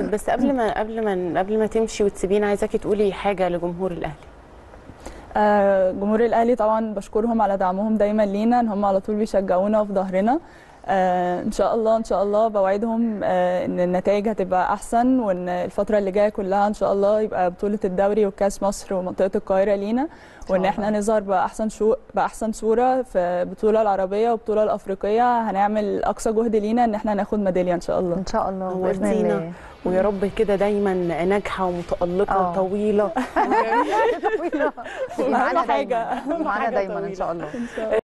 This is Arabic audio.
بس قبل ما قبل ما قبل ما تمشي وتسيبينا عايزاكي تقولي حاجة لجمهور الأهلي. آه، جمهور الأهلي طبعا بشكرهم على دعمهم دايما لينا إن هم على طول بيشجعونا وفي ظهرنا. آه، إن شاء الله إن شاء الله بوعدهم آه، إن النتائج هتبقى أحسن وإن الفترة اللي جاية كلها إن شاء الله يبقى بطولة الدوري وكأس مصر ومنطقة القاهرة لينا وإن إحنا نظهر بأحسن شو بأحسن صورة في البطوله العربية والبطوله الأفريقية هنعمل أقصى جهد لينا إن إحنا ناخد ميدالية إن شاء الله. إن شاء الله. باذن. الله ويا رب كده دايما ناجحة ومتألقة آه. وطويلة. معانا أهم معانا دايما إن شاء الله.